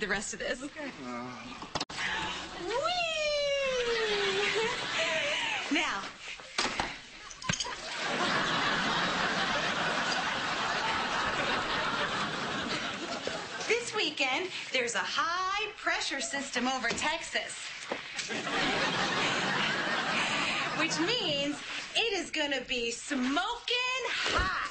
the rest of this. Okay. Whee! Now, this weekend, there's a high pressure system over Texas. Which means it is going to be smoking hot.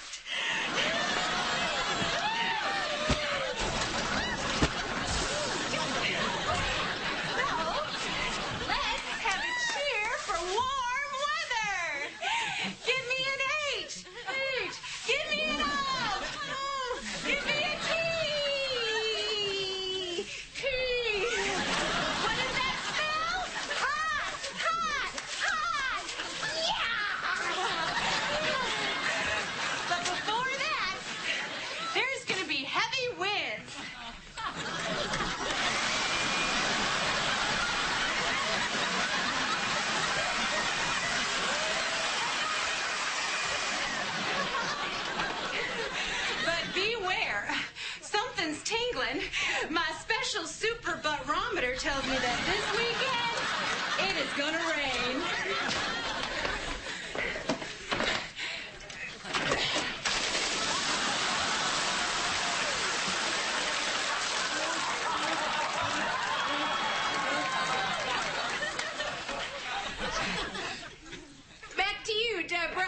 Something's tingling. My special super barometer tells me that this weekend it is gonna rain. Back to you, Deborah.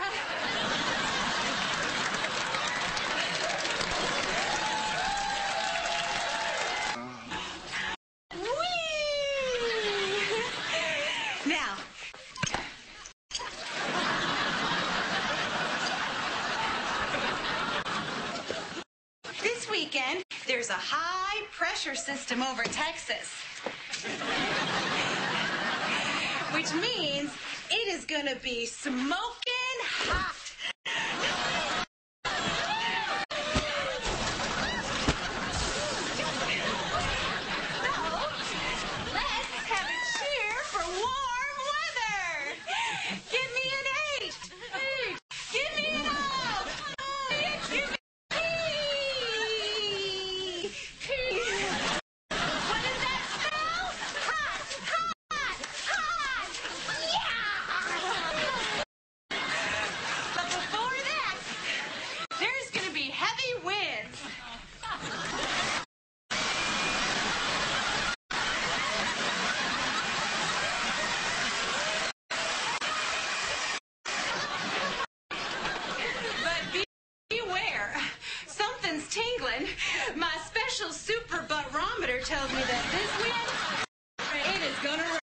Whee! Now, this weekend, there's a high pressure system over Texas. Which means it is going to be smoking hot. tingling. My special super barometer tells me that this wind, it is gonna rain.